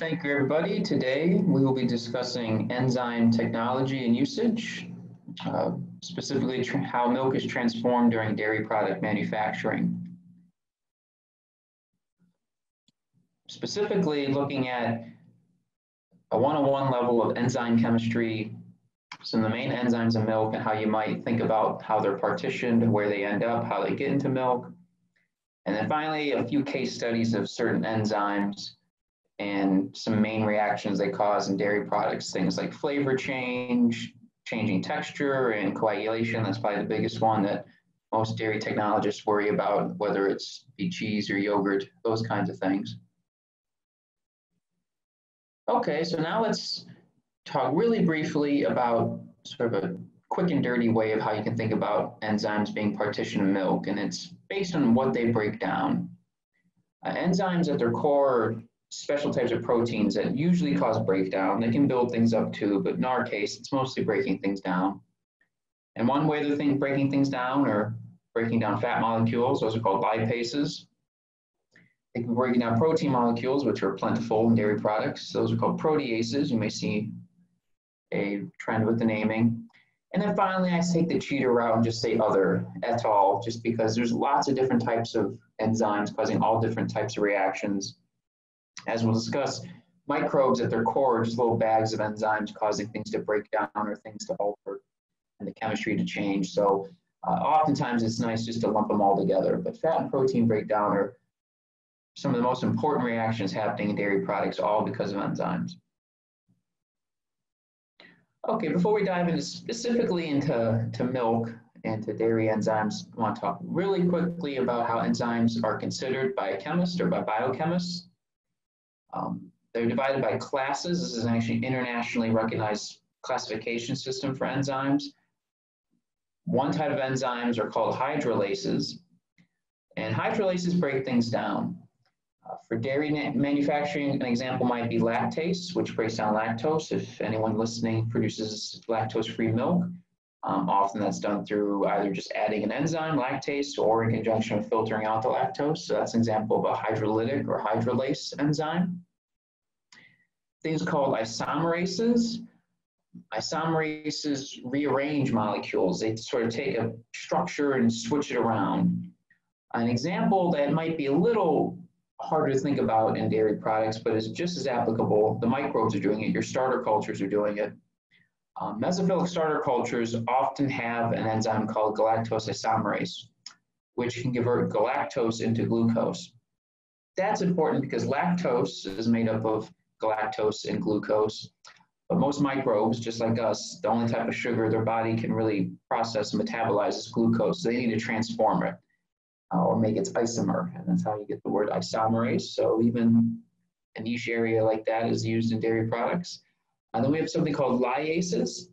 thank you everybody. Today we will be discussing enzyme technology and usage, uh, specifically how milk is transformed during dairy product manufacturing. Specifically looking at a one-on-one level of enzyme chemistry, some of the main enzymes in milk and how you might think about how they're partitioned, where they end up, how they get into milk. And then finally, a few case studies of certain enzymes and some main reactions they cause in dairy products, things like flavor change, changing texture, and coagulation. That's probably the biggest one that most dairy technologists worry about, whether it's be cheese or yogurt, those kinds of things. Okay, so now let's talk really briefly about sort of a quick and dirty way of how you can think about enzymes being partitioned in milk, and it's based on what they break down. Uh, enzymes at their core special types of proteins that usually cause breakdown. They can build things up too, but in our case, it's mostly breaking things down. And one way they're think, breaking things down or breaking down fat molecules, those are called lipases. They can break down protein molecules, which are plentiful in dairy products. Those are called proteases. You may see a trend with the naming. And then finally, I take the cheater route and just say other, et al., just because there's lots of different types of enzymes causing all different types of reactions as we'll discuss, microbes at their core are just little bags of enzymes causing things to break down or things to alter and the chemistry to change. So uh, oftentimes it's nice just to lump them all together, but fat and protein breakdown are some of the most important reactions happening in dairy products, all because of enzymes. Okay, before we dive into specifically into to milk and to dairy enzymes, I want to talk really quickly about how enzymes are considered by a chemist or by biochemists. Um, they're divided by classes. This is actually internationally recognized classification system for enzymes. One type of enzymes are called hydrolases, and hydrolases break things down. Uh, for dairy manufacturing, an example might be lactase, which breaks down lactose. If anyone listening produces lactose-free milk, um, often that's done through either just adding an enzyme, lactase, or in conjunction with filtering out the lactose. So that's an example of a hydrolytic or hydrolase enzyme. Things called isomerases. Isomerases rearrange molecules. They sort of take a structure and switch it around. An example that might be a little harder to think about in dairy products, but is just as applicable, the microbes are doing it, your starter cultures are doing it, um, mesophilic starter cultures often have an enzyme called galactose isomerase, which can convert galactose into glucose. That's important because lactose is made up of galactose and glucose. But most microbes, just like us, the only type of sugar their body can really process and metabolize is glucose. So they need to transform it uh, or make its isomer. And that's how you get the word isomerase. So even a niche area like that is used in dairy products. And then we have something called lyases.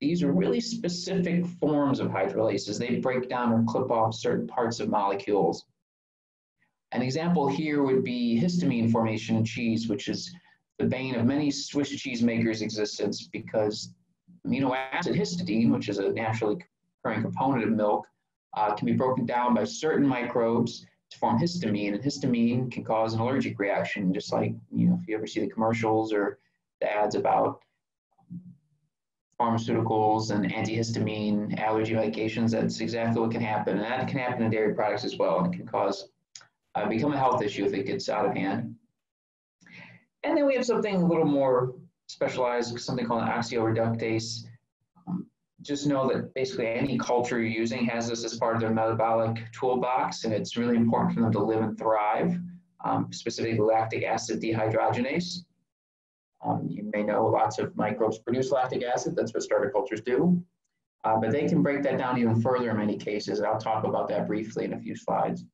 These are really specific forms of hydrolases. They break down or clip off certain parts of molecules. An example here would be histamine formation in cheese, which is the bane of many Swiss cheesemakers' existence because amino acid histidine, which is a naturally occurring component of milk, uh, can be broken down by certain microbes to form histamine, and histamine can cause an allergic reaction, just like you know if you ever see the commercials or the ads about pharmaceuticals and antihistamine allergy medications. That's exactly what can happen. And that can happen in dairy products as well. And it can cause, uh, become a health issue if it gets out of hand. And then we have something a little more specialized, something called an oxidoreductase. Um, just know that basically any culture you're using has this as part of their metabolic toolbox, and it's really important for them to live and thrive, um, specifically lactic acid dehydrogenase. Um, you may know lots of microbes produce lactic acid. That's what starter cultures do. Uh, but they can break that down even further in many cases. I'll talk about that briefly in a few slides.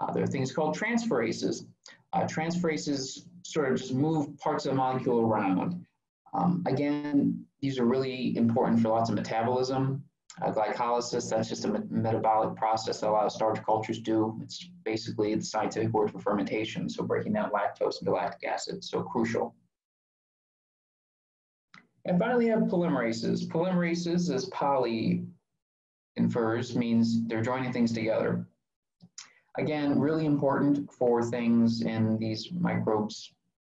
Uh, there are things called transferases. Uh, transferases sort of just move parts of the molecule around. Um, again, these are really important for lots of metabolism. Uh, glycolysis, that's just a me metabolic process that a lot of starter cultures do. It's basically the scientific word for fermentation, so breaking down lactose into lactic acid, so crucial. And finally, you have polymerases. Polymerases, as poly infers, means they're joining things together. Again, really important for things in these microbes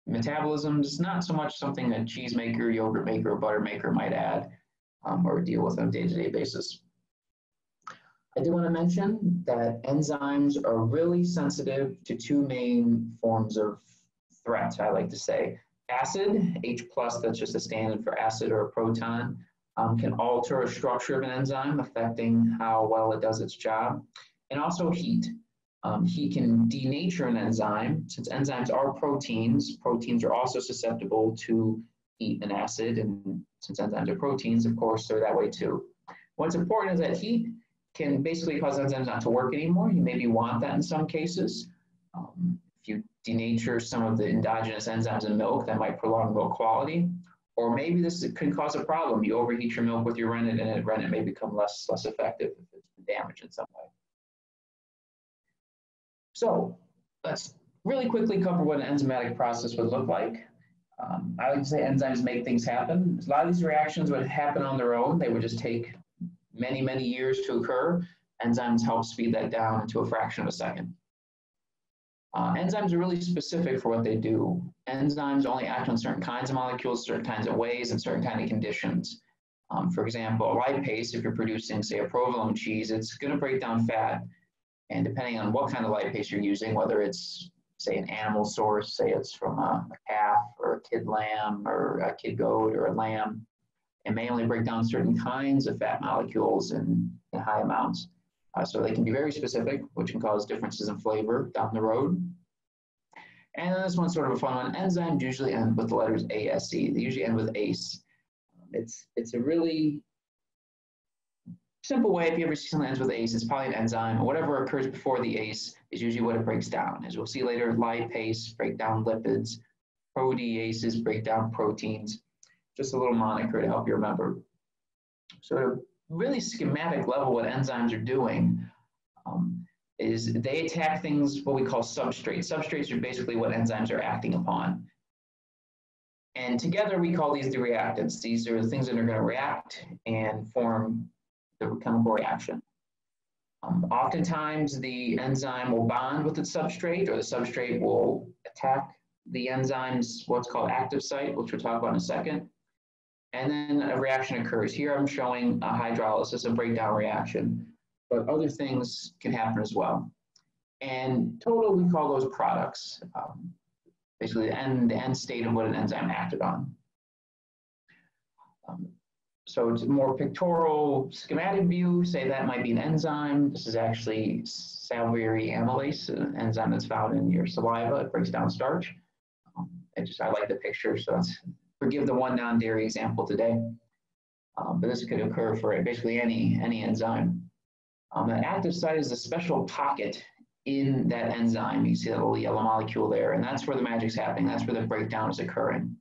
metabolisms, not so much something that cheese maker, yogurt maker, butter maker might add um, or deal with on a day-to-day -day basis. I do want to mention that enzymes are really sensitive to two main forms of threat, I like to say. Acid, H plus, that's just a standard for acid or a proton, um, can alter a structure of an enzyme, affecting how well it does its job. And also heat. Um, he can denature an enzyme. Since enzymes are proteins, proteins are also susceptible to heat and acid. And since enzymes are proteins, of course, they're that way too. What's important is that heat can basically cause enzymes not to work anymore. You maybe want that in some cases. Um, if you denature some of the endogenous enzymes in milk, that might prolong milk quality. Or maybe this can cause a problem. You overheat your milk with your rennet and rennet may become less, less effective if it's been damaged in some way. So let's really quickly cover what an enzymatic process would look like. Um, I like to say enzymes make things happen. A lot of these reactions would happen on their own. They would just take many, many years to occur. Enzymes help speed that down into a fraction of a second. Uh, enzymes are really specific for what they do. Enzymes only act on certain kinds of molecules, certain kinds of ways, and certain kind of conditions. Um, for example, lipase, if you're producing, say, a provolone cheese, it's going to break down fat and depending on what kind of lipase you're using, whether it's say an animal source, say it's from a, a calf or a kid lamb or a kid goat or a lamb, it may only break down certain kinds of fat molecules in, in high amounts. Uh, so they can be very specific, which can cause differences in flavor down the road. And then this one's sort of a fun one. Enzymes usually end with the letters ASE. They usually end with ACE. It's, it's a really simple way, if you ever see something ends with ACE, it's probably an enzyme. Whatever occurs before the ACE is usually what it breaks down. As we'll see later, lipase break down lipids, proteases break down proteins. Just a little moniker to help you remember. So at a really schematic level, what enzymes are doing um, is they attack things what we call substrates. Substrates are basically what enzymes are acting upon. And together we call these the reactants. These are the things that are going to react and form the chemical reaction. Um, oftentimes, the enzyme will bond with its substrate, or the substrate will attack the enzyme's what's called active site, which we'll talk about in a second. And then a reaction occurs. Here I'm showing a hydrolysis, a breakdown reaction, but other things can happen as well. And total, we call those products, um, basically the end, the end state of what an enzyme acted on. So it's more pictorial schematic view, say that might be an enzyme. This is actually salivary amylase, an enzyme that's found in your saliva. It breaks down starch. Um, I just, I like the picture, so that's, forgive the one non-dairy example today. Um, but this could occur for basically any, any enzyme. Um, active site is a special pocket in that enzyme. You see that little yellow molecule there, and that's where the magic's happening. That's where the breakdown is occurring.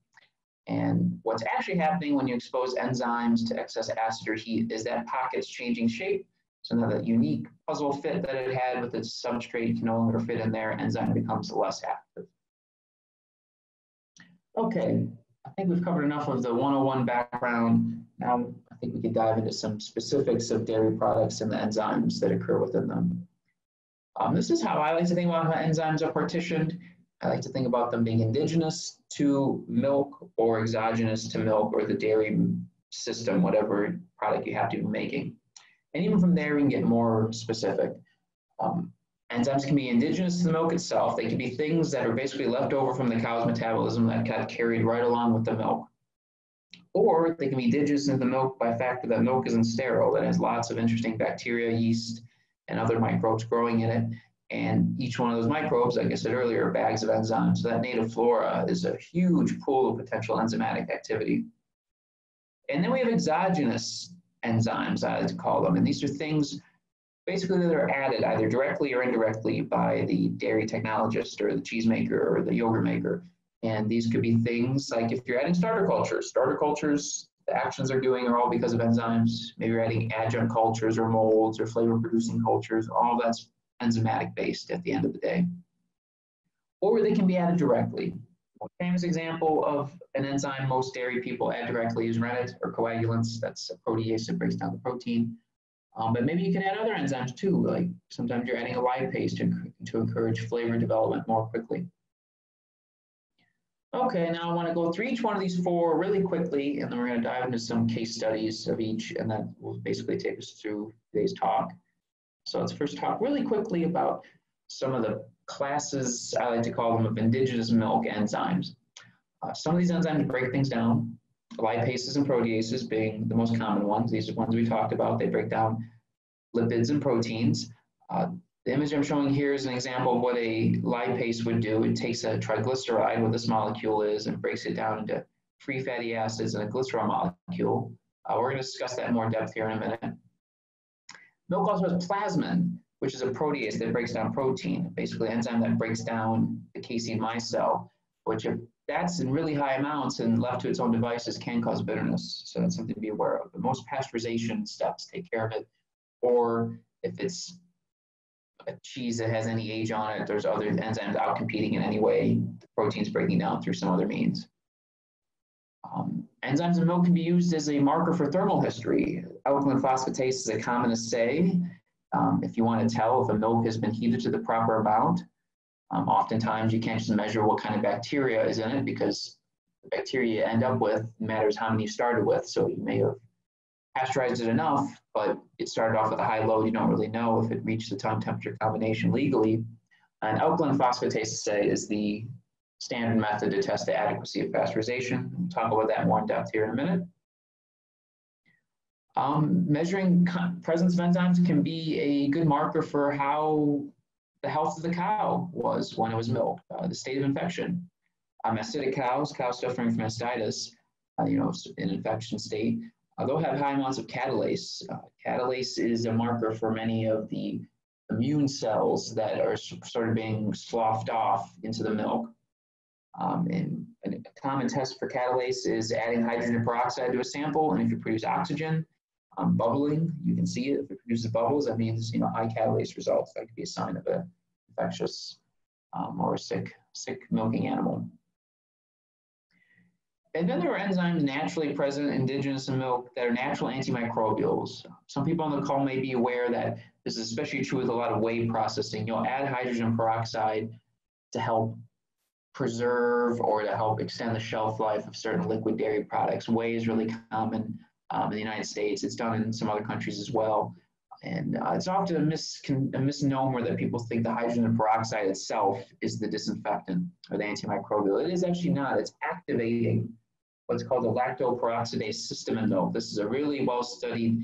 And what's actually happening when you expose enzymes to excess acid or heat is that pocket's changing shape. So now that unique puzzle fit that it had with its substrate can no longer fit in there, enzyme becomes less active. Okay, I think we've covered enough of the 101 background. Now I think we could dive into some specifics of dairy products and the enzymes that occur within them. Um, this is how I like to think about how enzymes are partitioned. I like to think about them being indigenous to milk or exogenous to milk or the dairy system, whatever product you have to be making. And even from there, we can get more specific. Um, enzymes can be indigenous to the milk itself. They can be things that are basically left over from the cow's metabolism that got carried right along with the milk. Or they can be indigenous to the milk by factor that milk isn't sterile, that has lots of interesting bacteria, yeast, and other microbes growing in it. And each one of those microbes, like I said earlier, are bags of enzymes. So that native flora is a huge pool of potential enzymatic activity. And then we have exogenous enzymes, I like to call them. And these are things basically that are added either directly or indirectly by the dairy technologist or the cheese maker or the yogurt maker. And these could be things like if you're adding starter cultures, starter cultures, the actions they're doing are all because of enzymes. Maybe you're adding adjunct cultures or molds or flavor producing cultures. All that's enzymatic based at the end of the day. Or they can be added directly. Famous example of an enzyme most dairy people add directly is rennet or coagulants. That's a protease that breaks down the protein. Um, but maybe you can add other enzymes too, like sometimes you're adding a lipase to, to encourage flavor development more quickly. Okay, now I want to go through each one of these four really quickly, and then we're going to dive into some case studies of each, and then we'll basically take us through today's talk. So let's first talk really quickly about some of the classes, I like to call them, of indigenous milk enzymes. Uh, some of these enzymes break things down, lipases and proteases being the most common ones. These are ones we talked about. They break down lipids and proteins. Uh, the image I'm showing here is an example of what a lipase would do. It takes a triglyceride, what this molecule is, and breaks it down into free fatty acids and a glycerol molecule. Uh, we're going to discuss that in more depth here in a minute. Milk also has plasmin, which is a protease that breaks down protein, basically an enzyme that breaks down the casein micelle, which if that's in really high amounts and left to its own devices can cause bitterness. So that's something to be aware of. But most pasteurization steps take care of it. Or if it's a cheese that has any age on it, there's other enzymes out competing in any way, the protein's breaking down through some other means. Um, enzymes in milk can be used as a marker for thermal history. Alkaline phosphatase is a common assay. Um, if you want to tell if a milk has been heated to the proper amount, um, oftentimes you can't just measure what kind of bacteria is in it because the bacteria you end up with matters how many you started with. So you may have pasteurized it enough, but it started off with a high load. You don't really know if it reached the time temperature combination legally. And alkaline phosphatase assay is the standard method to test the adequacy of pasteurization. We'll talk about that more in depth here in a minute. Um, measuring presence of enzymes can be a good marker for how the health of the cow was when it was milked, uh, the state of infection. Um, acidic cows, cows suffering from mastitis, uh, you know, in infection state, uh, they'll have high amounts of catalase. Uh, catalase is a marker for many of the immune cells that are sort of being sloughed off into the milk. Um, and, a common test for catalase is adding hydrogen peroxide to a sample, and if you produce oxygen, um, bubbling, you can see it. If it produces bubbles, that means you know high catalase results. That could be a sign of an infectious um, or a sick, sick milking animal. And then there are enzymes naturally present indigenous in milk that are natural antimicrobials. Some people on the call may be aware that this is especially true with a lot of whey processing. You'll add hydrogen peroxide to help preserve or to help extend the shelf life of certain liquid dairy products. Whey is really common um, in the United States. It's done in some other countries as well. And uh, it's often a, mis- a, misnomer that people think the hydrogen peroxide itself is the disinfectant or the antimicrobial. It is actually not. It's activating what's called the lactoperoxidase system in milk. This is a really well studied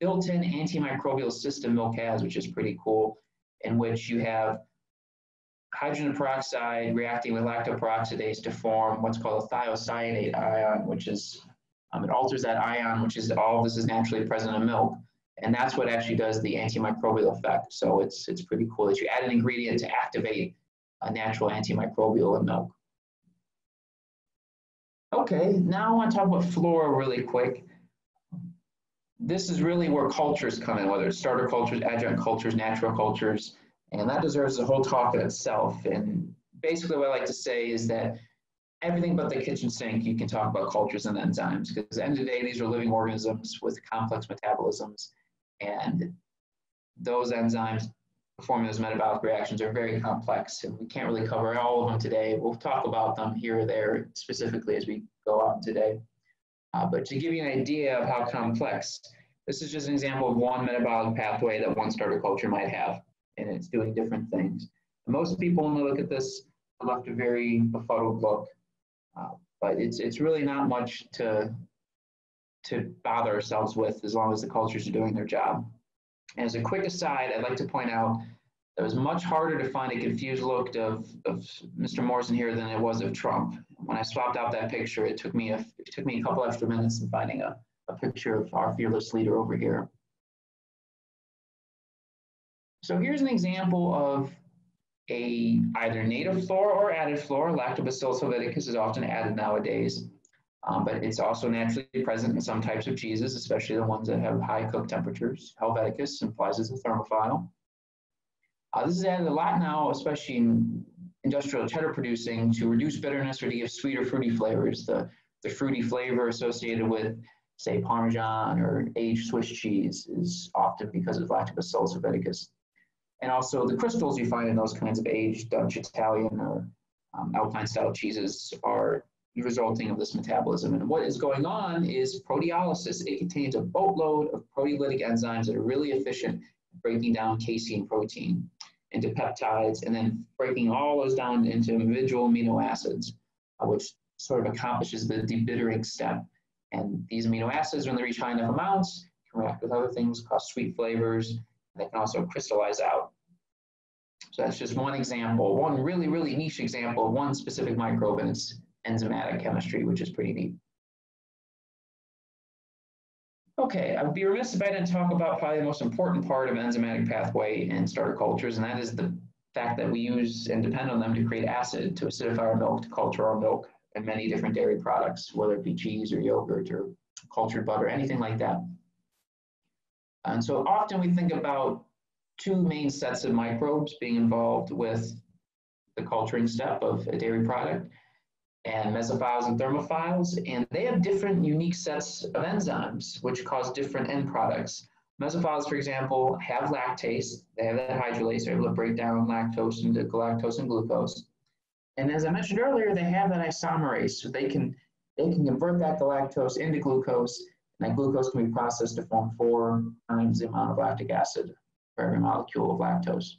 built-in antimicrobial system milk has, which is pretty cool, in which you have hydrogen peroxide reacting with lactoperoxidase to form what's called a thiocyanate ion, which is um, it alters that ion, which is all this is naturally present in milk. And that's what actually does the antimicrobial effect. So it's, it's pretty cool that you add an ingredient to activate a natural antimicrobial in milk. Okay, now I want to talk about flora really quick. This is really where cultures come in, whether it's starter cultures, adjunct cultures, natural cultures, and that deserves a whole talk in itself. And basically what I like to say is that everything but the kitchen sink, you can talk about cultures and enzymes because at the end of the day, these are living organisms with complex metabolisms. And those enzymes performing those metabolic reactions are very complex. And we can't really cover all of them today. We'll talk about them here or there specifically as we go on today. Uh, but to give you an idea of how complex, this is just an example of one metabolic pathway that one starter culture might have, and it's doing different things. Most people, when they look at this, left a very befuddled look. Uh, but it's, it's really not much to, to bother ourselves with as long as the cultures are doing their job. And as a quick aside, I'd like to point out that it was much harder to find a confused look of, of Mr. Morrison here than it was of Trump. When I swapped out that picture, it took me a, it took me a couple extra minutes in finding a, a picture of our fearless leader over here. So here's an example of a either native flora or added flora. Lactobacillus helveticus is often added nowadays, um, but it's also naturally present in some types of cheeses, especially the ones that have high cook temperatures. Helveticus implies it's a thermophile. Uh, this is added a lot now, especially in industrial cheddar producing to reduce bitterness or to give sweeter fruity flavors. The, the fruity flavor associated with say Parmesan or aged Swiss cheese is often because of Lactobacillus helveticus. And also the crystals you find in those kinds of aged Dutch Italian or um, Alpine style cheeses are resulting of this metabolism. And what is going on is proteolysis. It contains a boatload of proteolytic enzymes that are really efficient at breaking down casein protein into peptides and then breaking all those down into individual amino acids, uh, which sort of accomplishes the debittering step. And these amino acids, when they reach high enough amounts, can react with other things, cause sweet flavors. They can also crystallize out. So that's just one example, one really, really niche example of one specific microbe and its enzymatic chemistry, which is pretty neat. Okay, I would be remiss if I didn't talk about probably the most important part of enzymatic pathway in starter cultures, and that is the fact that we use and depend on them to create acid to acidify our milk, to culture our milk and many different dairy products, whether it be cheese or yogurt or cultured butter, anything like that. And so often we think about two main sets of microbes being involved with the culturing step of a dairy product and mesophiles and thermophiles, and they have different unique sets of enzymes which cause different end products. Mesophiles, for example, have lactase, they have that hydrolase, they're able to break down lactose into galactose and glucose. And as I mentioned earlier, they have that isomerase, so they can, they can convert that galactose into glucose, and that glucose can be processed to form four times the amount of lactic acid for every molecule of lactose.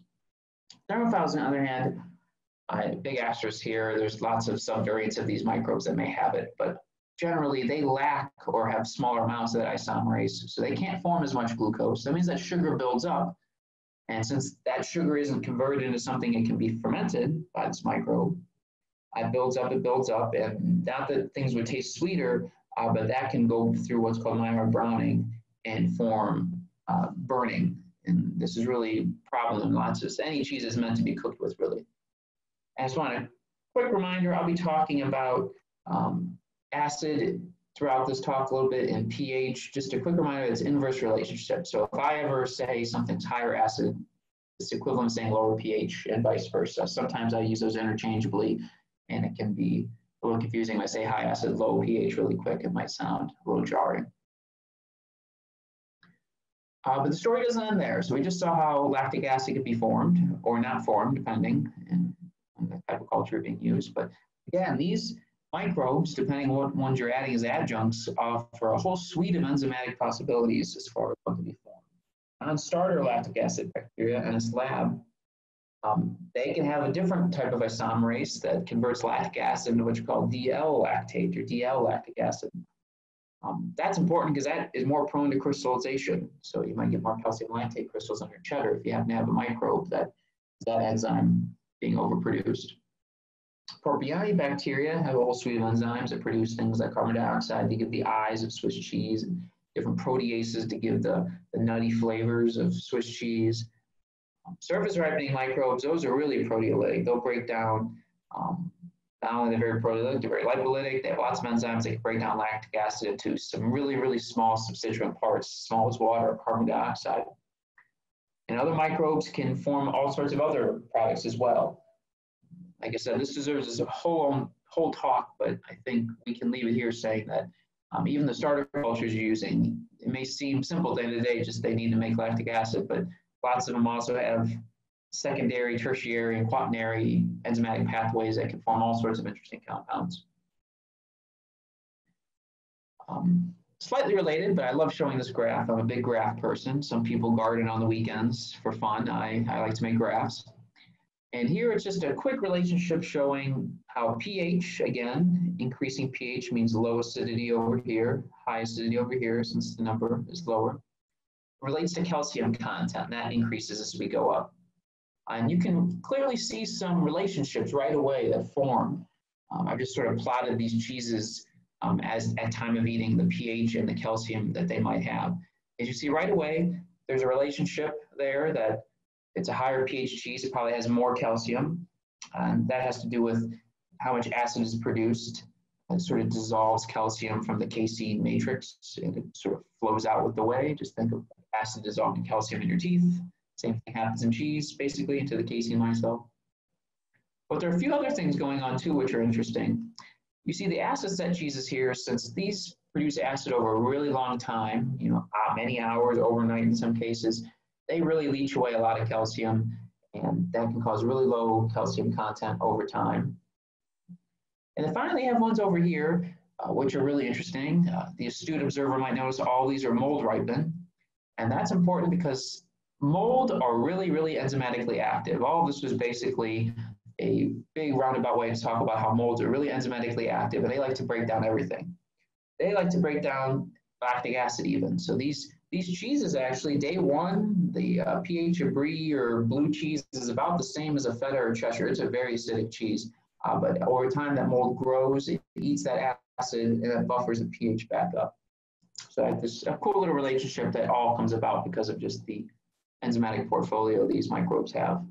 Thermophiles, on the other hand, uh, big asterisk here, there's lots of subvariants of these microbes that may have it, but generally they lack or have smaller amounts of that isomerase, so they can't form as much glucose. That means that sugar builds up, and since that sugar isn't converted into something it can be fermented by this microbe, it builds up, it builds up, and not that things would taste sweeter, uh, but that can go through what's called Maillard browning and form uh, burning. And this is really a problem in lots of any cheese is meant to be cooked with, really. I just want a quick reminder, I'll be talking about um, acid throughout this talk a little bit in pH. Just a quick reminder, it's inverse relationship. So if I ever say something's higher acid, it's equivalent to saying lower pH and vice versa. Sometimes I use those interchangeably and it can be a little confusing. If I say high acid, low pH really quick, it might sound a little jarring. Uh, but the story doesn't end there. So we just saw how lactic acid could be formed or not formed, depending on the type of culture being used. But again, these microbes, depending on what ones you're adding as adjuncts, offer a whole suite of enzymatic possibilities as far as what can be formed. On starter lactic acid bacteria and its lab, um, they can have a different type of isomerase that converts lactic acid into what's called DL lactate or DL lactic acid. Um, that's important because that is more prone to crystallization. So you might get more calcium lactate crystals on your cheddar if you happen to have a microbe that that enzyme being overproduced. Propioni bacteria have a whole suite of enzymes that produce things like carbon dioxide to give the eyes of Swiss cheese, different proteases to give the, the nutty flavors of Swiss cheese. Um, surface ripening microbes, those are really proteolytic. They'll break down, um, not only they're very proteolytic, they're very lipolytic. They have lots of enzymes that can break down lactic acid into some really, really small substituent parts, small as water or carbon dioxide. And other microbes can form all sorts of other products as well. Like I said, this deserves a whole, whole talk, but I think we can leave it here saying that um, even the starter cultures you're using, it may seem simple at the end of the day, just they need to make lactic acid, but lots of them also have secondary, tertiary, and quaternary enzymatic pathways that can form all sorts of interesting compounds. Um, slightly related, but I love showing this graph. I'm a big graph person. Some people garden on the weekends for fun. I, I like to make graphs. And here it's just a quick relationship showing how pH, again, increasing pH means low acidity over here, high acidity over here since the number is lower, relates to calcium content. That increases as we go up. And you can clearly see some relationships right away that form. Um, I've just sort of plotted these cheeses um, as at time of eating, the pH and the calcium that they might have. As you see right away, there's a relationship there that it's a higher pH cheese, it probably has more calcium. And that has to do with how much acid is produced. It sort of dissolves calcium from the casein matrix and it sort of flows out with the whey. Just think of acid dissolving calcium in your teeth. Same thing happens in cheese, basically, into the casein micelle. But there are a few other things going on too, which are interesting. You see the acid set cheeses here, since these produce acid over a really long time, you know, uh, many hours, overnight in some cases, they really leach away a lot of calcium and that can cause really low calcium content over time. And then finally, you have ones over here, uh, which are really interesting. Uh, the astute observer might notice all these are mold ripen. And that's important because mold are really, really enzymatically active. All of this was basically a big roundabout way to talk about how molds are really enzymatically active and they like to break down everything. They like to break down lactic acid even. So these, these cheeses actually, day one, the uh, pH of brie or blue cheese is about the same as a feta or Cheshire. It's a very acidic cheese. Uh, but over time, that mold grows, it eats that acid, and that buffers the pH back up. So I have this a cool little relationship that all comes about because of just the enzymatic portfolio these microbes have.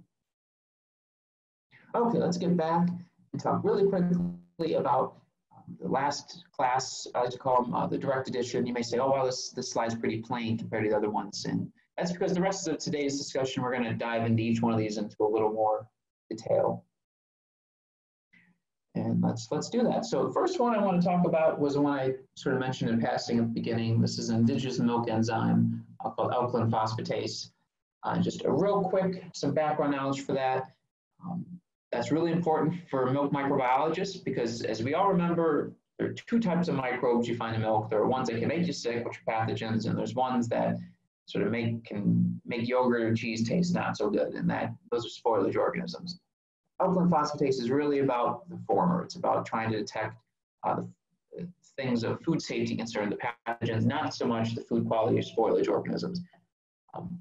Okay, let's get back and talk really quickly about um, the last class, I like to call them uh, the direct addition. You may say, oh, well, this, this slide's pretty plain compared to the other ones. And that's because the rest of today's discussion, we're going to dive into each one of these into a little more detail. And let's let's do that. So the first one I want to talk about was the one I sort of mentioned in passing at the beginning. This is an indigenous milk enzyme uh, called alkaline phosphatase. Uh, just a real quick, some background knowledge for that. Um, that's really important for milk microbiologists because as we all remember, there are two types of microbes you find in milk. There are ones that can make you sick, which are pathogens, and there's ones that sort of make can make yogurt or cheese taste not so good, and that those are spoilage organisms alkaline phosphatase is really about the former. It's about trying to detect uh, the things of food safety concern, the pathogens, not so much the food quality or spoilage organisms. Um,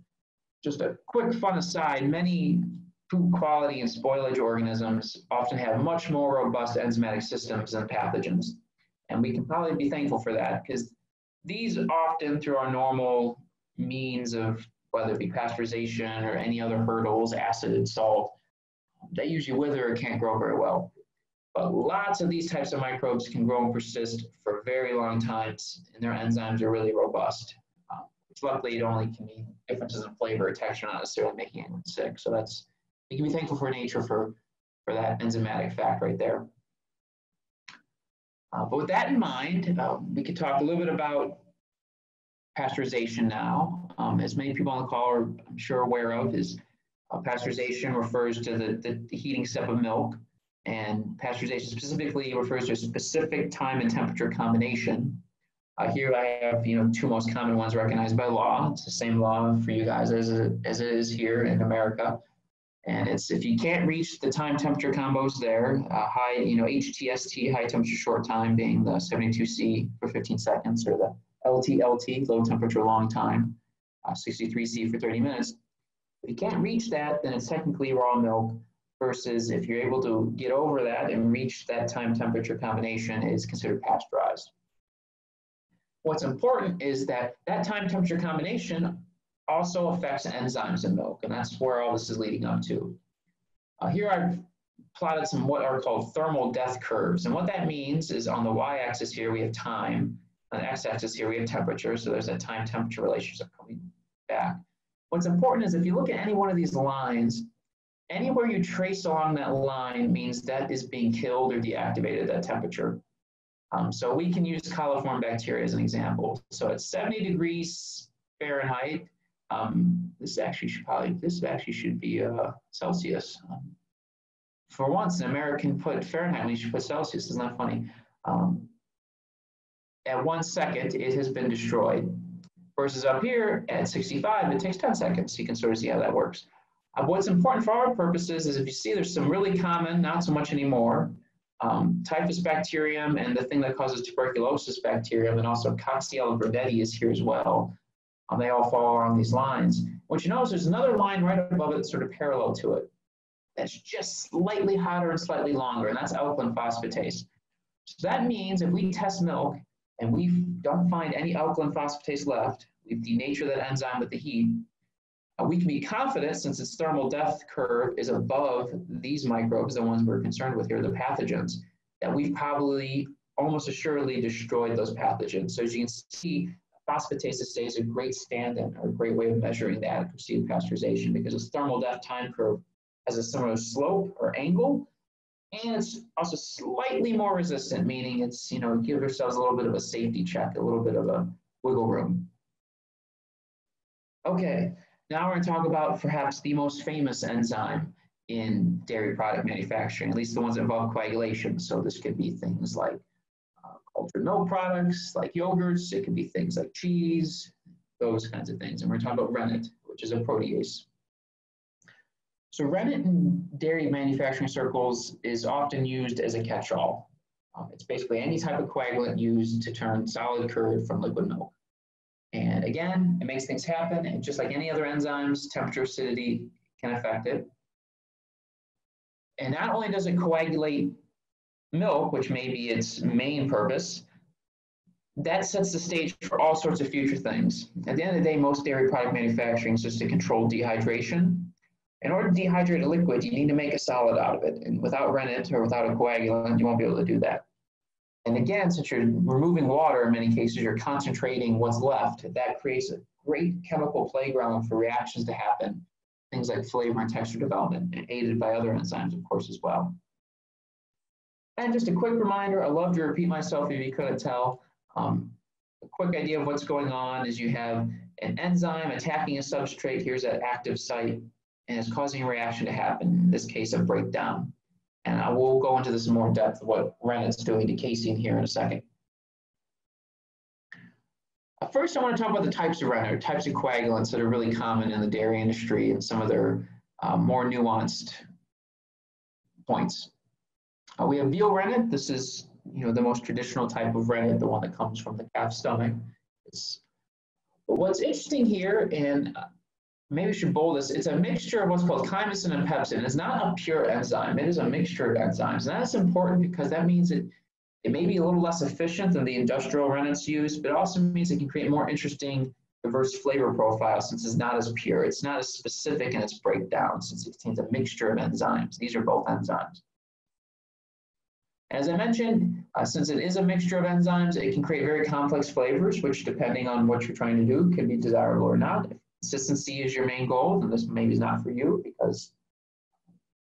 just a quick fun aside, many food quality and spoilage organisms often have much more robust enzymatic systems than pathogens. And we can probably be thankful for that because these often through our normal means of whether it be pasteurization or any other hurdles, acid, salt, they usually wither or can't grow very well. But lots of these types of microbes can grow and persist for very long times, and their enzymes are really robust. Um, which luckily, it only can mean differences in flavor or texture, not necessarily making anyone sick. So that's you can be thankful for nature for for that enzymatic fact right there. Uh, but with that in mind, uh, we could talk a little bit about pasteurization now. Um, as many people on the call are, I'm sure, aware of, is uh, pasteurization refers to the, the, the, heating step of milk, and pasteurization specifically refers to a specific time and temperature combination. Uh, here I have you know two most common ones recognized by law. It's the same law for you guys as it, as it is here in America. And it's if you can't reach the time temperature combos there, uh, high, you know, HTST, high temperature short time being the 72C for 15 seconds, or the LTLT, low temperature long time, uh, 63C for 30 minutes, if you can't reach that, then it's technically raw milk versus if you're able to get over that and reach that time temperature combination is considered pasteurized. What's important is that that time temperature combination also affects enzymes in milk, and that's where all this is leading up to. Uh, here I've plotted some what are called thermal death curves, and what that means is on the y-axis here we have time, on the x-axis here we have temperature, so there's a time-temperature relationship coming back. What's important is if you look at any one of these lines, anywhere you trace along that line means that is being killed or deactivated at that temperature. Um, so we can use coliform bacteria as an example. So at 70 degrees Fahrenheit, um, this actually should probably, this actually should be uh, Celsius. Um, for once, an American put Fahrenheit, we should put Celsius, isn't that funny? Um, at one second, it has been destroyed. Versus up here at 65, it takes 10 seconds. You can sort of see how that works. Uh, what's important for our purposes is if you see there's some really common, not so much anymore, um, typhus bacterium and the thing that causes tuberculosis bacterium and also Coxiella burnetii is here as well. Um, they all fall along these lines. What you notice, there's another line right above it sort of parallel to it. That's just slightly hotter and slightly longer, and that's alkaline phosphatase. So that means if we test milk and we don't find any alkaline phosphatase left, we've denature that enzyme with the heat, uh, we can be confident since its thermal death curve is above these microbes, the ones we're concerned with here, the pathogens, that we've probably almost assuredly destroyed those pathogens. So as you can see, phosphatase stays a great stand-in or a great way of measuring the adequacy of pasteurization because its thermal death time curve has a similar slope or angle And it's also slightly more resistant, meaning it's, you know, give ourselves a little bit of a safety check, a little bit of a wiggle room. Okay, now we're going to talk about perhaps the most famous enzyme in dairy product manufacturing, at least the ones that involve coagulation. So this could be things like uh, cultured milk products, like yogurts. It could be things like cheese, those kinds of things. And we're talking about rennet, which is a protease. So rennet in dairy manufacturing circles is often used as a catch-all. Um, it's basically any type of coagulant used to turn solid curd from liquid milk. And again, it makes things happen. And just like any other enzymes, temperature, acidity can affect it. And not only does it coagulate milk, which may be its main purpose, that sets the stage for all sorts of future things. At the end of the day, most dairy product manufacturing is just to control dehydration. In order to dehydrate a liquid, you need to make a solid out of it. And without rennet or without a coagulant, you won't be able to do that. And again, since you're removing water in many cases, you're concentrating what's left. That creates a great chemical playground for reactions to happen. Things like flavor and texture development, and aided by other enzymes, of course, as well. And just a quick reminder, I love to repeat myself if you couldn't tell. Um, a quick idea of what's going on is you have an enzyme attacking a substrate. Here's that active site, and it's causing a reaction to happen, in this case, a breakdown. And I will go into this in more depth, of what Rennet's doing to casein here in a second. Uh, first, I want to talk about the types of rennet, types of coagulants that are really common in the dairy industry and some of their uh, more nuanced points. Uh, we have veal rennet. This is you know, the most traditional type of rennet, the one that comes from the calf's stomach. It's, but what's interesting here, and uh, maybe we should bold this, it's a mixture of what's called chymosin and pepsin. It's not a pure enzyme, it is a mixture of enzymes. And that's important because that means it, it may be a little less efficient than the industrial rennets used, but it also means it can create more interesting diverse flavor profile since it's not as pure. It's not as specific in its breakdown since it contains a mixture of enzymes. These are both enzymes. As I mentioned, uh, since it is a mixture of enzymes, it can create very complex flavors, which depending on what you're trying to do, can be desirable or not. If consistency is your main goal, then this maybe is not for you because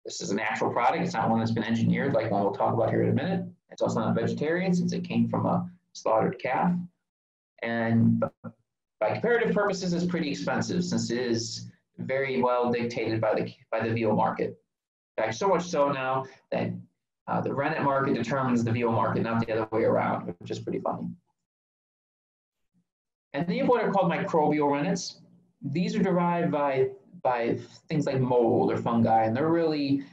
this is a natural product. It's not one that's been engineered like one we'll talk about here in a minute. It's also not vegetarian since it came from a slaughtered calf. And by comparative purposes, it's pretty expensive since it is very well dictated by the, by the veal market. In fact, so much so now that uh, the rennet market determines the veal market, not the other way around, which is pretty funny. And then you have what are called microbial rennets. These are derived by, by things like mold or fungi, and they're really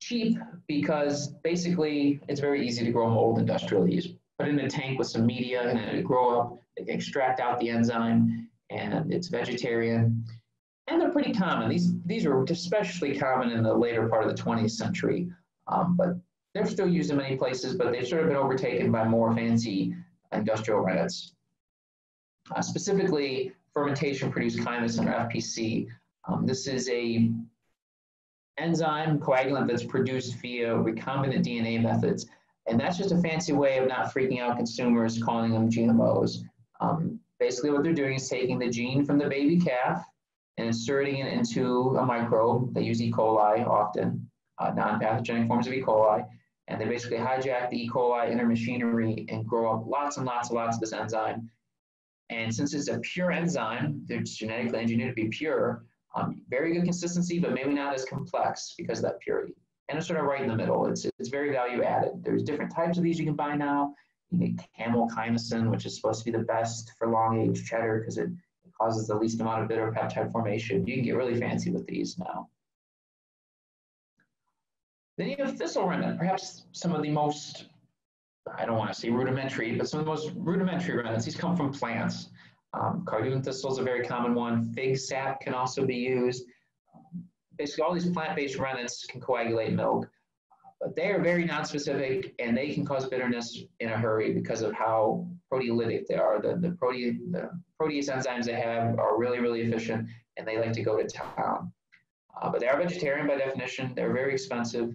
cheap because basically it's very easy to grow mold industrially. You put in a tank with some media and it'll grow up, it can extract out the enzyme, and it's vegetarian. And they're pretty common. These, these are especially common in the later part of the 20th century. Um, but they're still used in many places, but they've sort of been overtaken by more fancy industrial rennets. Uh, specifically, fermentation-produced chymosin or FPC. Um, this is a enzyme coagulant that's produced via recombinant DNA methods. And that's just a fancy way of not freaking out consumers, calling them GMOs. Um, basically, what they're doing is taking the gene from the baby calf and inserting it into a microbe. They use E. coli often, uh, non-pathogenic forms of E. coli, and they basically hijack the E. coli inner machinery and grow up lots and lots and lots of this enzyme. And since it's a pure enzyme, it's genetically engineered to be pure, um, very good consistency, but maybe not as complex because of that purity. And it's sort of right in the middle. It's, it's very value added. There's different types of these you can buy now. You need camel chymosin, which is supposed to be the best for long aged cheddar because it, it causes the least amount of bitter peptide formation. You can get really fancy with these now. Then you have thistle rennet, perhaps some of the most, I don't want to say rudimentary, but some of the most rudimentary rennets. These come from plants. Um, cardoon thistle is a very common one. Fig sap can also be used. Um, basically, all these plant-based rennets can coagulate milk, but they are very non-specific and they can cause bitterness in a hurry because of how proteolytic they are. The, the, prote the protease enzymes they have are really, really efficient and they like to go to town. Uh, but they are vegetarian by definition. They're very expensive.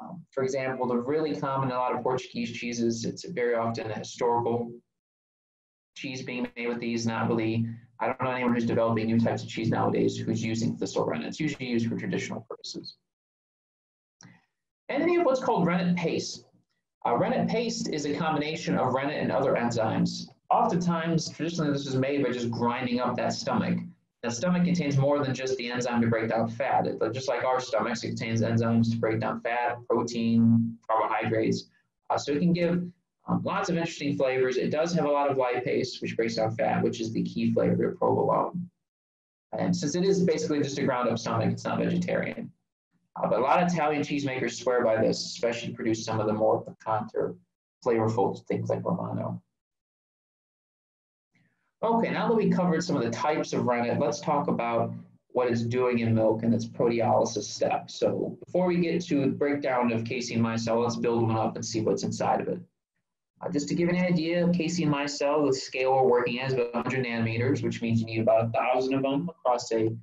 Um, for example, they're really common a lot of Portuguese cheeses. It's very often a historical cheese being made with these, not really, I don't know anyone who's developing new types of cheese nowadays who's using thistle rennet. It's usually used for traditional purposes. And then you have what's called rennet paste. Uh, rennet paste is a combination of rennet and other enzymes. Oftentimes, traditionally, this is made by just grinding up that stomach. The stomach contains more than just the enzyme to break down fat. It, just like our stomachs, it contains enzymes to break down fat, protein, carbohydrates. Uh, so it can give um, lots of interesting flavors. It does have a lot of lipase, which breaks down fat, which is the key flavor of provolone. And since it is basically just a ground up stomach, it's not vegetarian. Uh, but a lot of Italian cheesemakers swear by this, especially to produce some of the more piquant or flavorful things like Romano. Okay, now that we covered some of the types of rennet, let's talk about what it's doing in milk and its proteolysis step. So before we get to the breakdown of casein micelle, let's build one up and see what's inside of it. Uh, just to give an idea, casein micelle, the scale we're working at is about 100 nanometers, which means you need about a thousand of them across a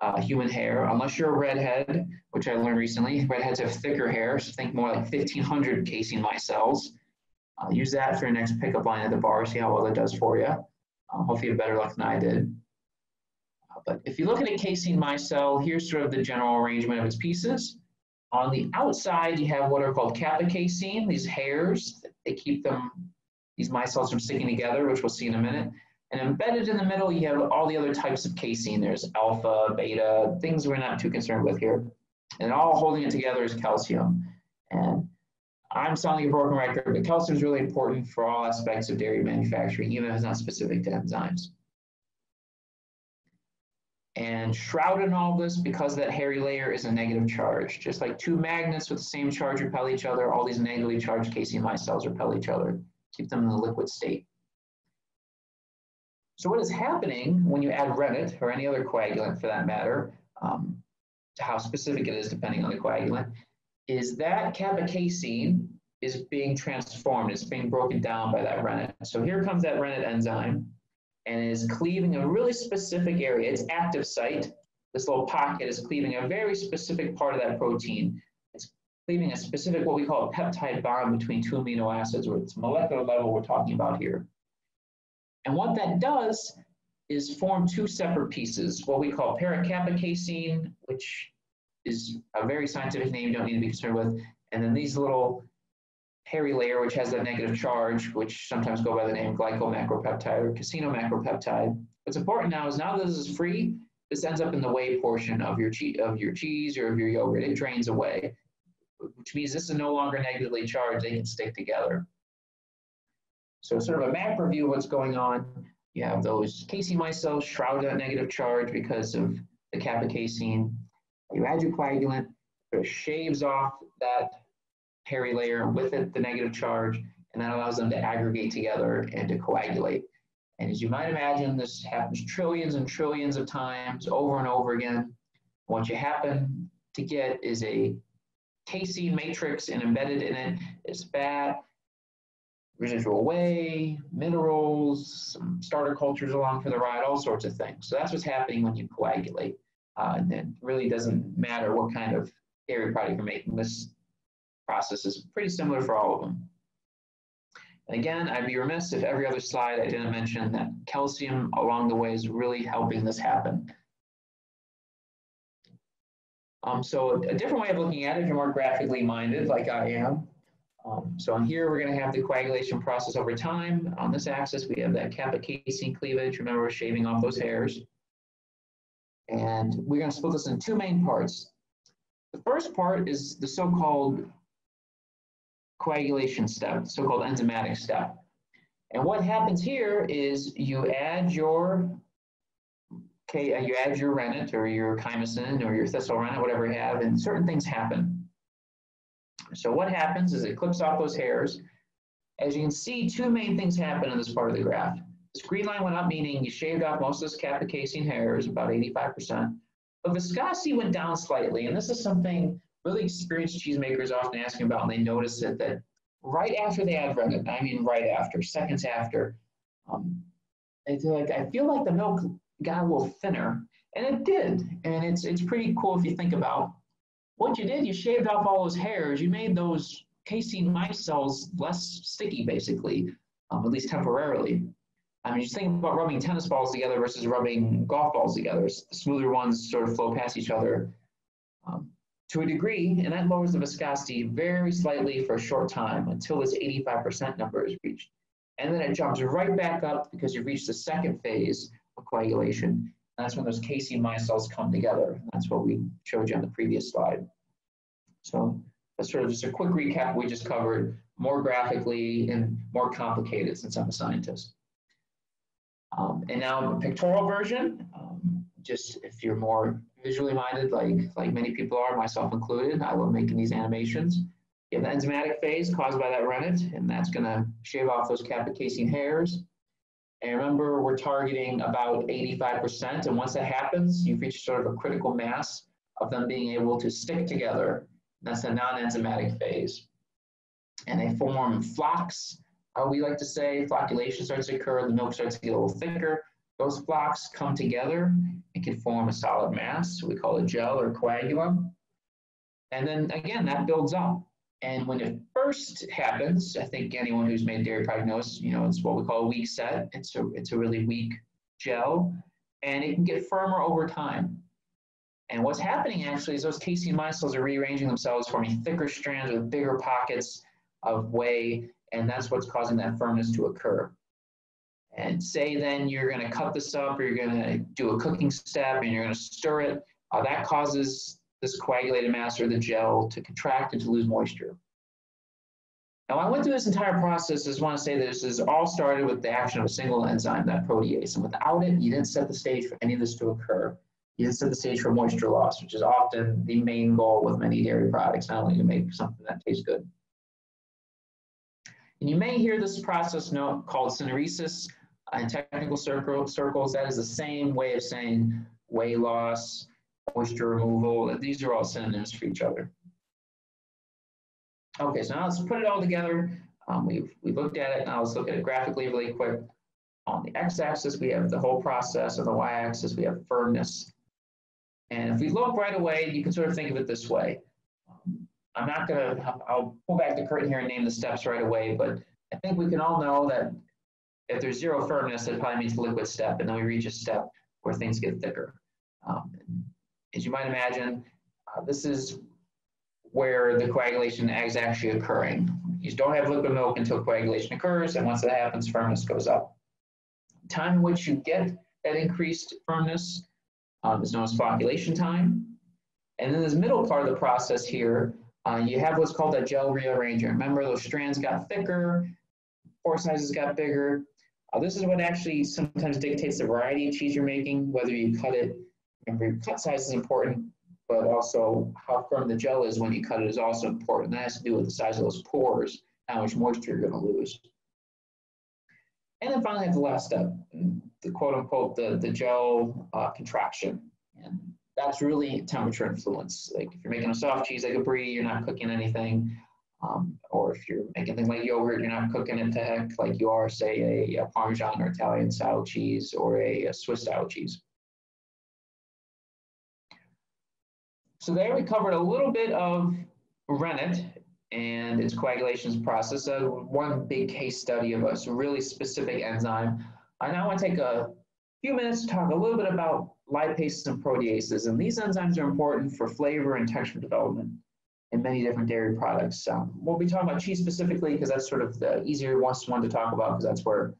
uh, human hair, unless you're a redhead, which I learned recently. Redheads have thicker hair, so think more like 1,500 casein micelles. Uh, use that for your next pickup line at the bar, see how well it does for you. Uh, hopefully you have better luck than I did. Uh, but if you look at a casein micelle, here's sort of the general arrangement of its pieces. On the outside, you have what are called kappa casein, these hairs. They keep them, these micelles from sticking together, which we'll see in a minute. And embedded in the middle, you have all the other types of casein. There's alpha, beta, things we're not too concerned with here. And all holding it together is calcium. And I'm sounding a broken record, but calcium is really important for all aspects of dairy manufacturing, even if it's not specific to enzymes. And shrouded in all this, because that hairy layer is a negative charge. Just like two magnets with the same charge repel each other, all these negatively charged casein micelles repel each other. Keep them in the liquid state. So what is happening when you add rennet or any other coagulant for that matter, um, to how specific it is depending on the coagulant, is that kappa casein is being transformed, it's being broken down by that rennet. So here comes that rennet enzyme and is cleaving a really specific area. Its active site, this little pocket is cleaving a very specific part of that protein. It's cleaving a specific, what we call a peptide bond between two amino acids, or it's molecular level we're talking about here. And what that does is form two separate pieces, what we call para-kappa casein, which is a very scientific name you don't need to be concerned with, and then these little hairy layer, which has that negative charge, which sometimes go by the name glycomacropeptide or caseino-macropeptide. What's important now is now that this is free, this ends up in the whey portion of your, che of your cheese or of your yogurt. It drains away, which means this is no longer negatively charged. They can stick together. So sort of a map review of what's going on. You have those casein micelles shrouded that negative charge because of the kappa casein. You add your coagulant, it shaves off that hairy layer with it, the negative charge, and that allows them to aggregate together and to coagulate. And as you might imagine, this happens trillions and trillions of times over and over again. What you happen to get is a casein matrix, and embedded in it is fat, residual whey, minerals, some starter cultures along for the ride, all sorts of things. So that's what's happening when you coagulate. Uh, it really doesn't matter what kind of dairy product you're making. This process is pretty similar for all of them. And again, I'd be remiss if every other slide I didn't mention that calcium along the way is really helping this happen. Um, so a different way of looking at it, if you're more graphically minded like I am, um, so on here, we're going to have the coagulation process over time. On this axis, we have that kappa casein cleavage. Remember, we're shaving off those hairs. And we're going to split this in two main parts. The first part is the so-called coagulation step, so-called enzymatic step. And what happens here is you add your okay, uh, you add your rennet or your chymosin or your thistle rennet, whatever you have, and certain things happen. So what happens is it clips off those hairs. As you can see, two main things happen in this part of the graph. Green line went up, meaning you shaved off most of this casein hairs, about 85%. But viscosity went down slightly, and this is something really experienced cheesemakers often ask me about, and they notice it that right after they add rennet, I mean right after, seconds after, um, they feel like, I feel like the milk got a little thinner, and it did. And it's, it's pretty cool if you think about what you did, you shaved off all those hairs. You made those casein micelles less sticky, basically, um, at least temporarily. I mean, just think about rubbing tennis balls together versus rubbing golf balls together. The smoother ones sort of flow past each other. Um, to a degree, and that lowers the viscosity very slightly for a short time until this 85% number is reached. And then it jumps right back up because you've reached the second phase of coagulation. And that's when those casein micelles come together. And That's what we showed you on the previous slide. So that's sort of just a quick recap we just covered, more graphically and more complicated since I'm a scientist. Um, and now the pictorial version, um, just if you're more visually minded, like, like many people are, myself included, I love making these animations. You have the enzymatic phase caused by that rennet, and that's gonna shave off those casein hairs. And remember, we're targeting about 85%, and once that happens, you've reached sort of a critical mass of them being able to stick together. That's the non-enzymatic phase. And they form flocks, uh, we like to say, flocculation starts to occur, the milk starts to get a little thicker. Those flocks come together and can form a solid mass, we call it gel or coagulum. And then again, that builds up. And when it first happens, I think anyone who's made dairy prognosis, you know, it's what we call a weak set. It's a, it's a really weak gel, and it can get firmer over time. And what's happening actually is those casein micelles are rearranging themselves, forming thicker strands with bigger pockets of whey, and that's what's causing that firmness to occur. And say then you're going to cut this up or you're going to do a cooking step and you're going to stir it, uh, that causes this coagulated mass or the gel to contract and to lose moisture. Now, I went through this entire process. I just want to say this is all started with the action of a single enzyme, that protease. And without it, you didn't set the stage for any of this to occur. You didn't set the stage for moisture loss, which is often the main goal with many dairy products, not only to make something that tastes good. And you may hear this process called syneresis in technical circles. That is the same way of saying weight loss, moisture removal. These are all synonyms for each other. Okay, so now let's put it all together. Um, we've, we looked at it, now let's look at it graphically really quick. On the x-axis, we have the whole process. On the y-axis, we have firmness. And if we look right away, you can sort of think of it this way. I'm not gonna, I'll pull back the curtain here and name the steps right away, but I think we can all know that if there's zero firmness, it probably means liquid step, and then we reach a step where things get thicker. Um, as you might imagine, uh, this is where the coagulation is actually occurring. You don't have liquid milk until coagulation occurs, and once that happens, firmness goes up. Time in which you get that increased firmness um, is known as flocculation time. And then this middle part of the process here, uh, you have what's called a gel rearranger. Remember, those strands got thicker, pore sizes got bigger. Uh, this is what actually sometimes dictates the variety of cheese you're making, whether you cut it Remember, your cut size is important, but also how firm the gel is when you cut it is also important. That has to do with the size of those pores, how much moisture you're going to lose. And then finally, the last step, the quote unquote, the, the gel uh, contraction. And that's really temperature influence. Like if you're making a soft cheese like a brie, you're not cooking anything. Um, or if you're making things like yogurt, you're not cooking it to heck like you are, say, a, a Parmesan or Italian style cheese or a, a Swiss style cheese. So there we covered a little bit of rennet and its coagulation process. Uh, one big case study of a really specific enzyme. I now want to take a few minutes to talk a little bit about lipases and proteases. And these enzymes are important for flavor and texture development in many different dairy products. Um, we'll be talking about cheese specifically because that's sort of the easier one to talk about because that's where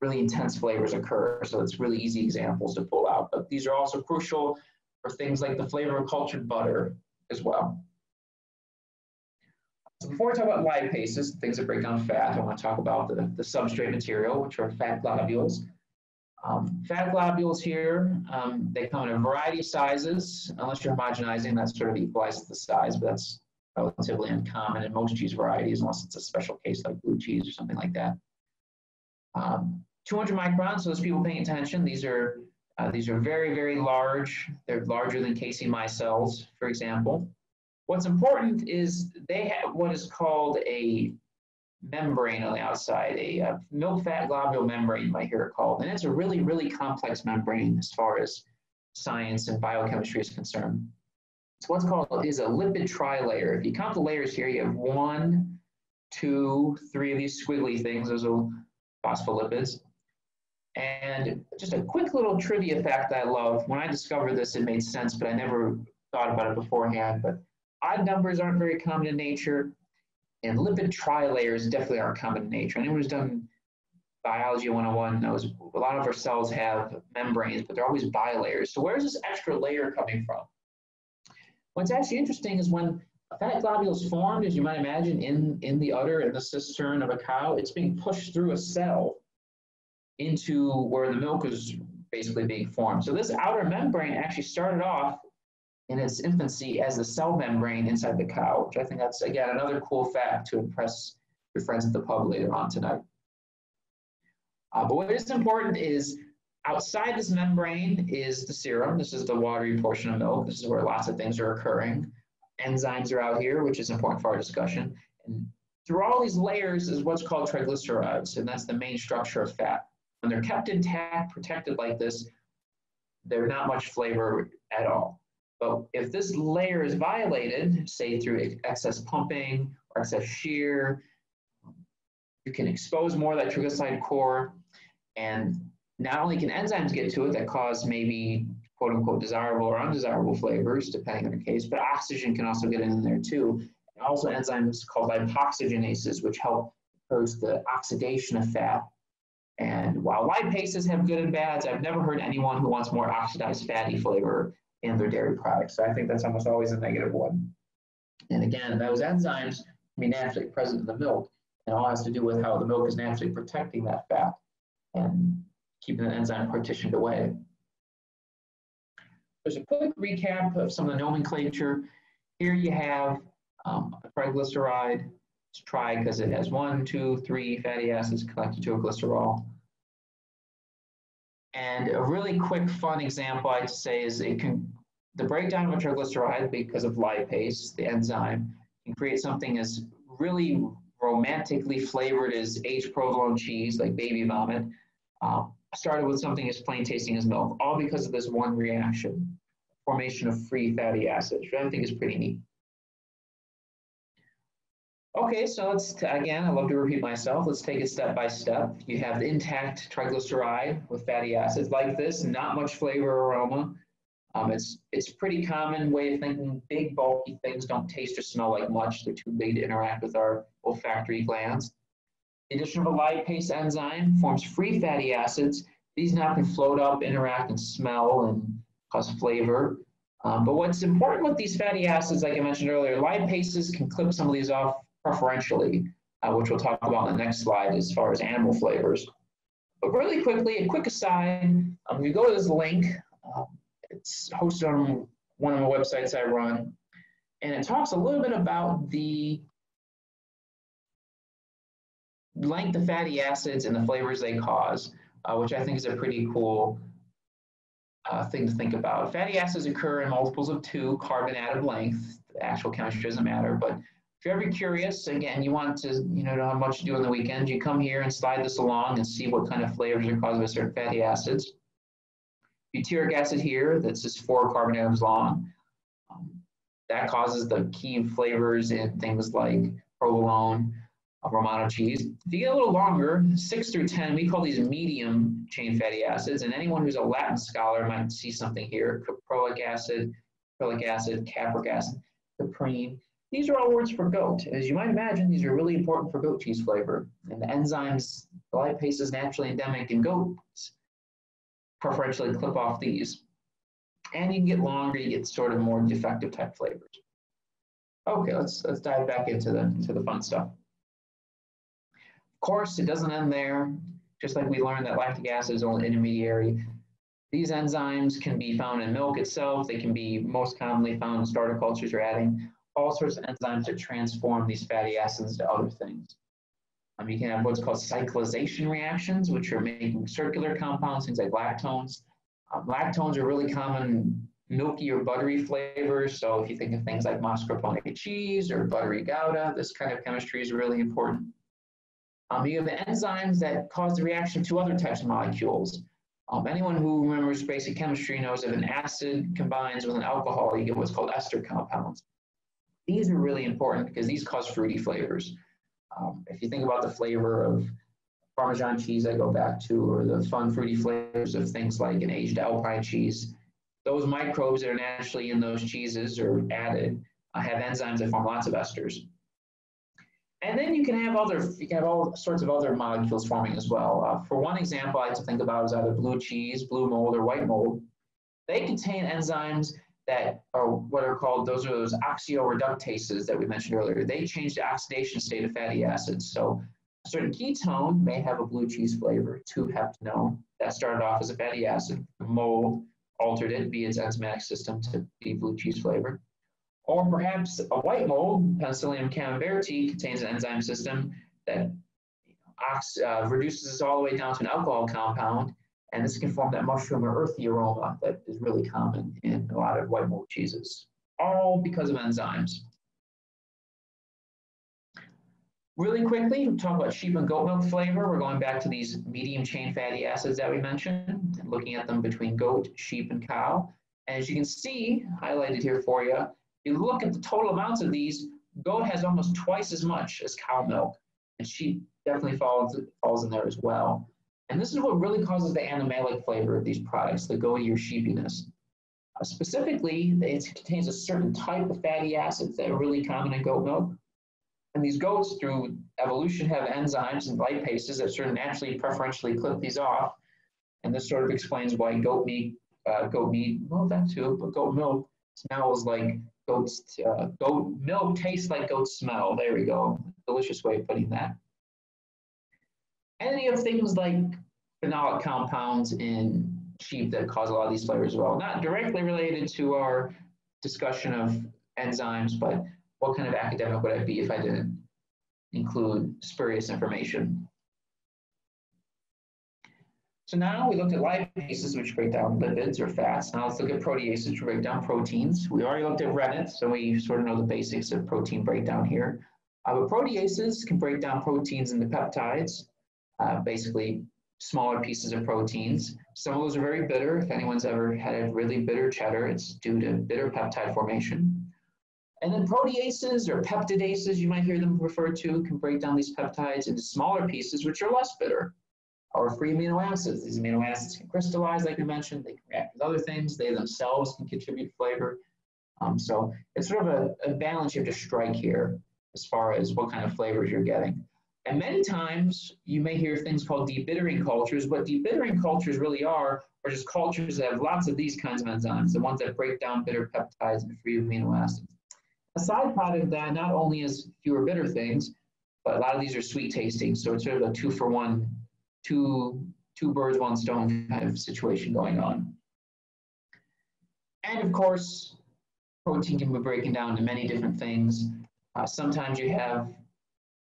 really intense flavors occur. So it's really easy examples to pull out. But these are also crucial for things like the flavor of cultured butter as well. So before we talk about lipases, things that break down fat, I want to talk about the, the substrate material, which are fat globules. Um, fat globules here, um, they come in a variety of sizes. Unless you're homogenizing, that sort of equalizes the size, but that's relatively uncommon in most cheese varieties, unless it's a special case like blue cheese or something like that. Um, 200 microns, so those people paying attention, these are uh, these are very, very large. They're larger than casein micelles, for example. What's important is they have what is called a membrane on the outside, a, a milk fat globule membrane, you might hear it called. And it's a really, really complex membrane as far as science and biochemistry is concerned. So what's called is a lipid trilayer. If you count the layers here, you have one, two, three of these squiggly things. Those are phospholipids. And just a quick little trivia fact I love. When I discovered this, it made sense, but I never thought about it beforehand. But odd numbers aren't very common in nature, and lipid trilayers definitely aren't common in nature. Anyone who's done biology 101 knows a lot of our cells have membranes, but they're always bilayers. So where's this extra layer coming from? What's actually interesting is when a fat globule is formed, as you might imagine, in, in the udder, in the cistern of a cow, it's being pushed through a cell into where the milk is basically being formed. So this outer membrane actually started off in its infancy as the cell membrane inside the cow, which I think that's, again, another cool fact to impress your friends at the pub later on tonight. Uh, but what is important is outside this membrane is the serum. This is the watery portion of milk. This is where lots of things are occurring. Enzymes are out here, which is important for our discussion. And through all these layers is what's called triglycerides, and that's the main structure of fat. When they're kept intact, protected like this, they're not much flavor at all. But if this layer is violated, say through excess pumping or excess shear, you can expose more of that triglyceride core. And not only can enzymes get to it that cause maybe quote unquote desirable or undesirable flavors, depending on the case, but oxygen can also get in there too. And also enzymes called lipoxygenases, which help encourage the oxidation of fat. And while lipases have good and bads, I've never heard anyone who wants more oxidized fatty flavor in their dairy products. So I think that's almost always a negative one. And again, those enzymes can be naturally present in the milk, and all has to do with how the milk is naturally protecting that fat and keeping the enzyme partitioned away. There's a quick recap of some of the nomenclature. Here you have um, a triglyceride. It's tri because it has one, two, three fatty acids connected to a glycerol. And a really quick, fun example I'd say is it can the breakdown of a triglyceride because of lipase, the enzyme, can create something as really romantically flavored as H provolone cheese, like baby vomit, uh, started with something as plain tasting as milk, all because of this one reaction, formation of free fatty acids, which I think is pretty neat. Okay, so let's, again, I love to repeat myself. Let's take it step by step. You have the intact triglyceride with fatty acids like this, not much flavor or aroma. Um, it's, it's pretty common way of thinking big bulky things don't taste or smell like much. They're too big to interact with our olfactory glands. The addition of a lipase enzyme forms free fatty acids. These now can float up, interact, and smell and cause flavor. Um, but what's important with these fatty acids, like I mentioned earlier, lipases can clip some of these off preferentially, uh, which we'll talk about in the next slide as far as animal flavors. But really quickly, a quick aside, um, you go to this link, it's hosted on one of the websites I run, and it talks a little bit about the length of fatty acids and the flavors they cause, uh, which I think is a pretty cool uh, thing to think about. Fatty acids occur in multiples of two carbon atom length. The actual chemistry doesn't matter, but if you're ever curious, again, you want to you know, know how much to do on the weekend, you come here and slide this along and see what kind of flavors are caused by certain fatty acids. Butyric acid here, that's just four carbon atoms long. Um, that causes the key flavors in things like provolone, Romano cheese. If you get a little longer, six through 10, we call these medium chain fatty acids. And anyone who's a Latin scholar might see something here, caproic acid, caprylic acid, capric acid, caprine. These are all words for goat. As you might imagine, these are really important for goat cheese flavor. And the enzymes, the lipase is naturally endemic in goats, preferentially clip off these. And you can get longer, you get sort of more defective type flavors. Okay, let's let's dive back into the into the fun stuff Of course, it doesn't end there. Just like we learned that lactic acid is only intermediary. These enzymes can be found in milk itself. They can be most commonly found in starter cultures or adding all sorts of enzymes to transform these fatty acids to other things. Um, you can have what's called cyclization reactions, which are making circular compounds, things like lactones. Um, lactones are really common milky or buttery flavors. So if you think of things like mascarpone cheese or buttery gouda, this kind of chemistry is really important. Um, you have the enzymes that cause the reaction to other types of molecules. Um, anyone who remembers basic chemistry knows if an acid combines with an alcohol, you get what's called ester compounds. These are really important because these cause fruity flavors. Um, if you think about the flavor of Parmesan cheese I go back to, or the fun fruity flavors of things like an aged Alpine cheese, those microbes that are naturally in those cheeses or added uh, have enzymes that form lots of esters. And then you can have other, you can have all sorts of other molecules forming as well. Uh, for one example, I like to think about is either blue cheese, blue mold, or white mold. They contain enzymes that are what are called, those are those oxidoreductases that we mentioned earlier. They change the oxidation state of fatty acids. So a certain ketone may have a blue cheese flavor, 2-heptanone. That started off as a fatty acid. Mold altered it via its enzymatic system to be blue cheese flavor. Or perhaps a white mold, Penicillium camemberti, contains an enzyme system that uh, reduces this all the way down to an alcohol compound, and this can form that mushroom or earthy aroma that is really common in a lot of white mold cheeses, all because of enzymes. Really quickly, we'll talk about sheep and goat milk flavor. We're going back to these medium chain fatty acids that we mentioned and looking at them between goat, sheep, and cow. And as you can see, highlighted here for you, if you look at the total amounts of these, goat has almost twice as much as cow milk, and sheep definitely falls, falls in there as well. And this is what really causes the animalic flavor of these products, the goaty or sheepiness. Uh, specifically, it contains a certain type of fatty acids that are really common in goat milk. And these goats, through evolution, have enzymes and lipases that sort of naturally preferentially clip these off. And this sort of explains why goat meat, uh, goat meat, well, that too, but goat milk smells like goat's uh, goat milk tastes like goat smell. There we go. Delicious way of putting that. Any of things like phenolic compounds in sheep that cause a lot of these flavors as well. Not directly related to our discussion of enzymes, but what kind of academic would I be if I didn't include spurious information? So now we looked at lipases, which break down lipids or fats. Now let's look at proteases, which break down proteins. We already looked at rennet, so we sort of know the basics of protein breakdown here. Uh, but proteases can break down proteins into peptides, uh, basically smaller pieces of proteins. Some of those are very bitter. If anyone's ever had a really bitter cheddar, it's due to bitter peptide formation. And then proteases or peptidases, you might hear them referred to, can break down these peptides into smaller pieces, which are less bitter or free amino acids. These amino acids can crystallize, like we mentioned. They can react with other things. They themselves can contribute flavor. Um, so it's sort of a, a, balance you have to strike here as far as what kind of flavors you're getting. And many times you may hear things called debittering cultures. What debittering cultures really are are just cultures that have lots of these kinds of enzymes, the ones that break down bitter peptides and free amino acids. A side product of that not only is fewer bitter things, but a lot of these are sweet tasting. So it's sort of a two for one two, two birds, one stone kind of situation going on. And of course, protein can be broken down into many different things. Uh, sometimes you have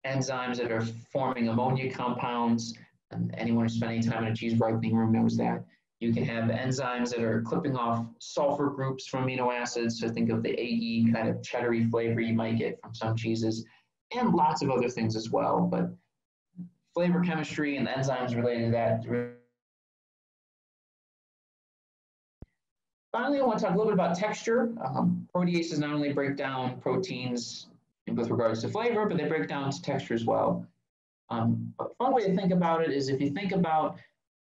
enzymes that are forming ammonia compounds, and anyone who's any time in a cheese ripening room knows that. You can have enzymes that are clipping off sulfur groups from amino acids, so think of the AE kind of cheddary flavor you might get from some cheeses, and lots of other things as well. But flavor chemistry and enzymes related to that. Finally, I want to talk a little bit about texture. Um, proteases not only break down proteins with regards to flavor, but they break down to texture as well. Um, a fun way to think about it is if you think about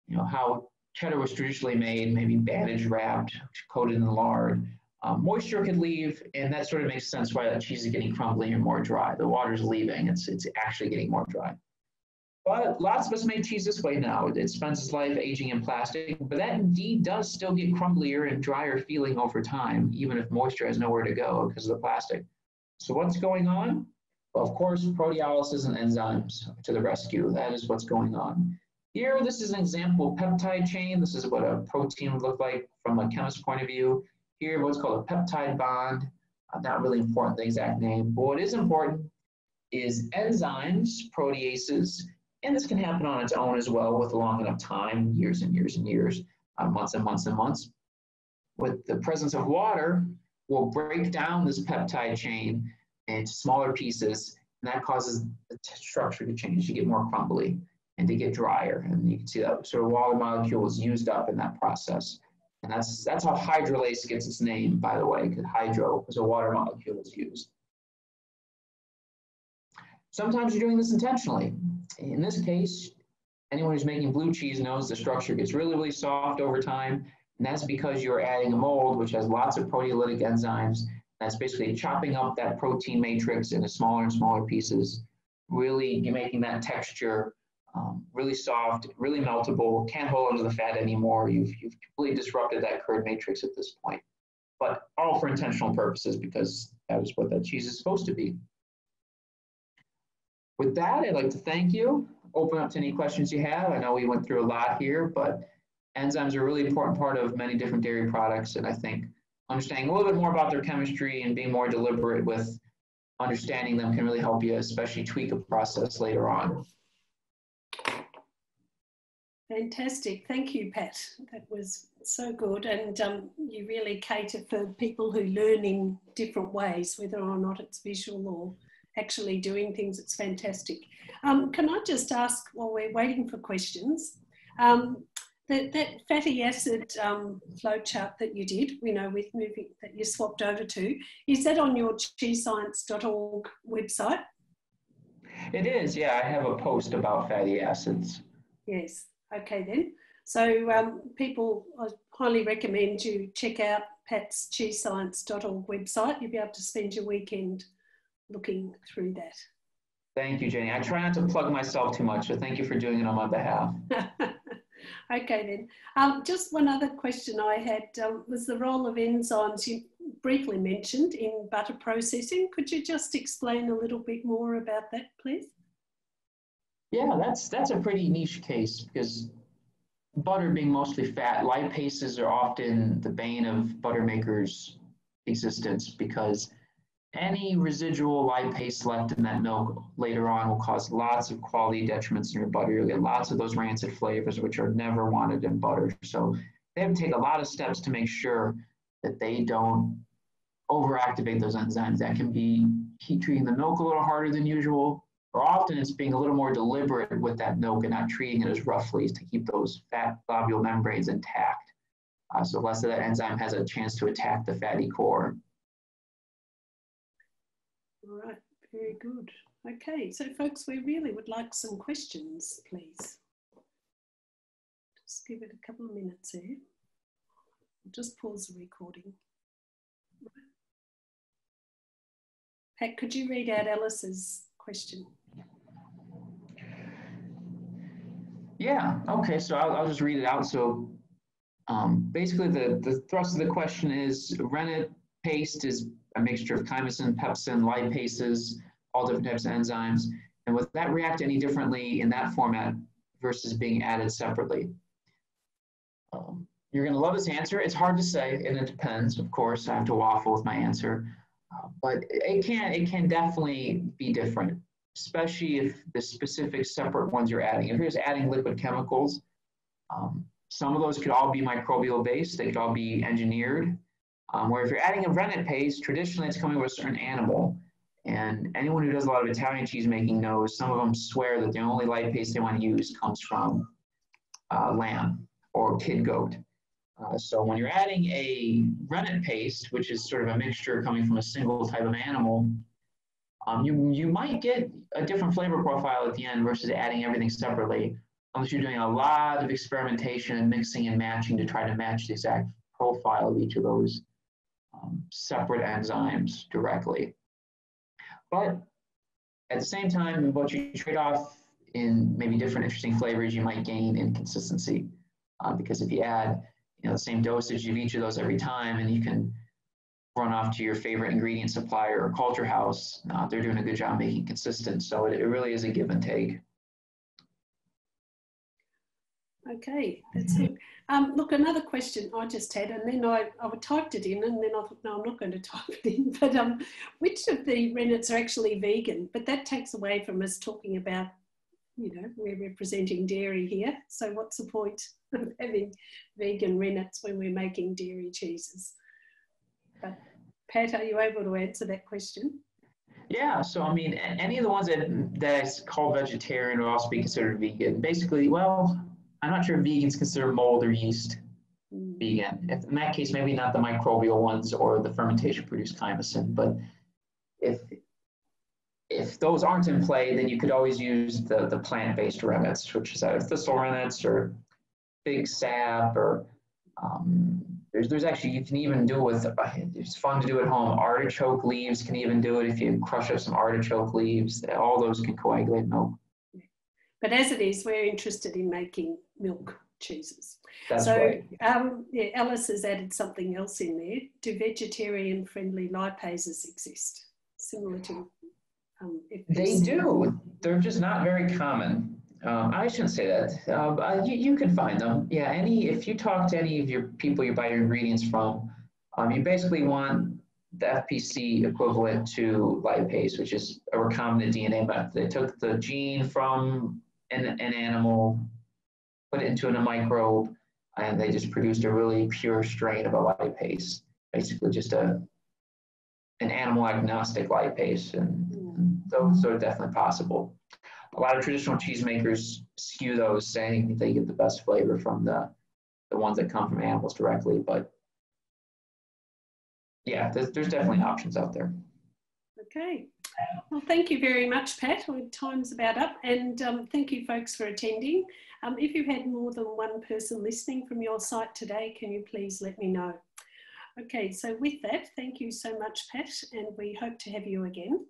you know, how cheddar was traditionally made, maybe bandage wrapped, coated in lard, um, moisture could leave, and that sort of makes sense why that cheese is getting crumbly and more dry. The water's leaving, it's, it's actually getting more dry. But lots of us make cheese this way now. It spends its life aging in plastic, but that indeed does still get crumblier and drier feeling over time, even if moisture has nowhere to go because of the plastic. So what's going on? Well, of course, proteolysis and enzymes to the rescue. That is what's going on. Here, this is an example peptide chain. This is what a protein would look like from a chemist point of view. Here, what's called a peptide bond. Uh, not really important, the exact name, but what is important is enzymes, proteases, and this can happen on its own as well with long enough time, years and years and years, uh, months and months and months. With the presence of water, will break down this peptide chain into smaller pieces, and that causes the structure to change, to get more crumbly and to get drier. And you can see that sort of water molecule is used up in that process. And that's, that's how hydrolase gets its name, by the way, because hydro is a water molecule is used. Sometimes you're doing this intentionally. In this case, anyone who's making blue cheese knows the structure gets really, really soft over time. And that's because you're adding a mold which has lots of proteolytic enzymes That's basically chopping up that protein matrix into smaller and smaller pieces, really making that texture um, really soft, really meltable, can't hold onto the fat anymore. You've, you've completely disrupted that curd matrix at this point, but all for intentional purposes because that is what that cheese is supposed to be. With that, I'd like to thank you. Open up to any questions you have. I know we went through a lot here, but enzymes are a really important part of many different dairy products. And I think understanding a little bit more about their chemistry and being more deliberate with understanding them can really help you, especially tweak a process later on. Fantastic. Thank you, Pat. That was so good. And um, you really cater for people who learn in different ways, whether or not it's visual or actually doing things. It's fantastic. Um, can I just ask while we're waiting for questions? Um, that, that fatty acid um, flow chart that you did, you know, with moving that you swapped over to, is that on your cheesescience.org website? It is, yeah. I have a post about fatty acids. Yes. Okay then. So um, people, I highly recommend you check out Pat's cheesescience.org website. You'll be able to spend your weekend looking through that. Thank you, Jenny. I try not to plug myself too much, so thank you for doing it on my behalf. okay then. Um, just one other question I had um, was the role of enzymes you briefly mentioned in butter processing. Could you just explain a little bit more about that, please? Yeah, that's that's a pretty niche case because butter being mostly fat, lipases are often the bane of butter makers' existence because any residual lipase left in that milk later on will cause lots of quality detriments in your butter. You'll get lots of those rancid flavors, which are never wanted in butter. So they have to take a lot of steps to make sure that they don't overactivate those enzymes. That can be heat treating the milk a little harder than usual, or often it's being a little more deliberate with that milk and not treating it as roughly to keep those fat globule membranes intact. Uh, so less of that enzyme has a chance to attack the fatty core. All right, very good. Okay, so folks, we really would like some questions, please. Just give it a couple of minutes here. I'll just pause the recording. Pat, could you read out Alice's question? Yeah, okay, so I'll, I'll just read it out. So um, basically the, the thrust of the question is rennet paste is a mixture of chymosin, pepsin, lipases, all different types of enzymes. And would that react any differently in that format versus being added separately? Um, you're going to love this answer. It's hard to say, and it depends. Of course, I have to waffle with my answer, uh, but it can it can definitely be different especially if the specific separate ones you're adding. If you're just adding liquid chemicals, um, some of those could all be microbial based, they could all be engineered. Um, where if you're adding a rennet paste, traditionally it's coming with a certain animal. And anyone who does a lot of Italian cheese making knows some of them swear that the only light paste they want to use comes from uh, lamb or kid goat. Uh, so when you're adding a rennet paste, which is sort of a mixture coming from a single type of animal, um, you, you might get a different flavor profile at the end versus adding everything separately, unless you're doing a lot of experimentation and mixing and matching to try to match the exact profile of each of those um, separate enzymes directly. But at the same time, what you trade off in maybe different interesting flavors, you might gain in consistency. Uh, because if you add you know, the same dosage of each of those every time, and you can run off to your favorite ingredient supplier or culture house. Uh, they're doing a good job making consistent. So it, it really is a give and take. Okay, that's it. Um, look, another question I just had, and then I, I typed it in, and then I thought, no, I'm not going to type it in. But um, which of the rennets are actually vegan? But that takes away from us talking about, you know, we're representing dairy here. So what's the point of having vegan rennets when we're making dairy cheeses? But Pat, are you able to answer that question? Yeah, so I mean, any of the ones that that is called vegetarian would also be considered vegan. Basically, well, I'm not sure if vegans consider mold or yeast mm. vegan. If, in that case, maybe not the microbial ones or the fermentation produced chymosin, but if if those aren't in play, then you could always use the, the plant-based rennets, which is either thistle rennets or fig sap or um, there's, there's actually, you can even do it with, uh, it's fun to do at home. Artichoke leaves can even do it if you crush up some artichoke leaves. All those can coagulate milk. But as it is, we're interested in making milk cheeses. That's so, right. um, yeah, Alice has added something else in there. Do vegetarian friendly lipases exist? Similar to. Um, they do. They're just not very common. Um, I shouldn't say that. Uh, you, you can find them. Yeah, any if you talk to any of your people you buy your ingredients from, um, you basically want the FPC equivalent to lipase, which is a recombinant DNA method. They took the gene from an, an animal, put it into a microbe, and they just produced a really pure strain of a lipase, basically just a an animal agnostic lipase, and, those, those are definitely possible. A lot of traditional cheesemakers skew those, saying they get the best flavor from the the ones that come from animals directly, but yeah, there's, there's definitely options out there. Okay. Well, thank you very much, Pat. Time's about up. And um, thank you, folks, for attending. Um, if you had more than one person listening from your site today, can you please let me know? Okay, so with that, thank you so much, Pat, and we hope to have you again.